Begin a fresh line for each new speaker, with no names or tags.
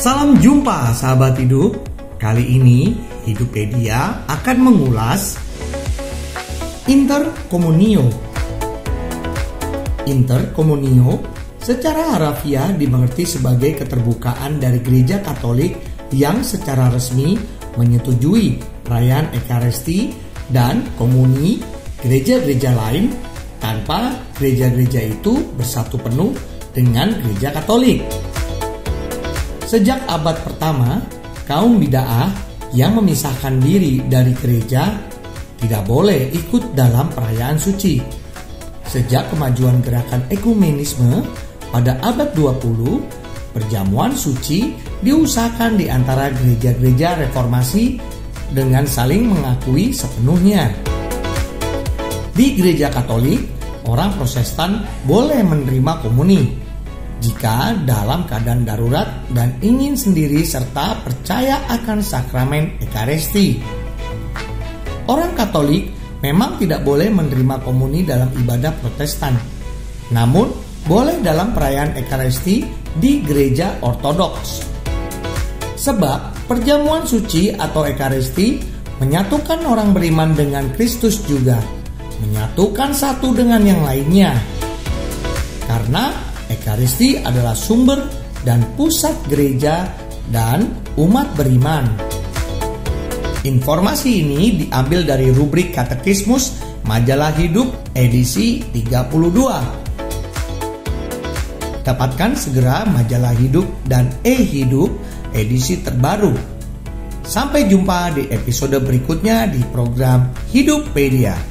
Salam jumpa sahabat hidup. Kali ini Hidupedia akan mengulas Interkomunio. Interkomunio secara harafiah dimengerti sebagai keterbukaan dari gereja Katolik yang secara resmi menyetujui perayaan Ekaristi dan komuni gereja-gereja lain tanpa gereja-gereja itu bersatu penuh dengan gereja Katolik. Sejak abad pertama, kaum bid'ah yang memisahkan diri dari gereja tidak boleh ikut dalam perayaan suci. Sejak kemajuan gerakan ekumenisme pada abad 20, perjamuan suci diusahakan di antara gereja-gereja reformasi dengan saling mengakui sepenuhnya. Di gereja Katolik, orang Protestan boleh menerima komuni, jika dalam keadaan darurat dan ingin sendiri serta percaya akan sakramen Ekaristi. Orang Katolik memang tidak boleh menerima komuni dalam ibadah Protestan, namun boleh dalam perayaan Ekaristi di gereja Ortodoks. Sebab perjamuan suci atau Ekaristi menyatukan orang beriman dengan Kristus juga, menyatukan satu dengan yang lainnya. Karena Ekaristi adalah sumber dan pusat gereja dan umat beriman. Informasi ini diambil dari rubrik Katekismus Majalah Hidup edisi 32. Dapatkan segera Majalah Hidup dan E-Hidup edisi terbaru. Sampai jumpa di episode berikutnya di program Hiduppedia.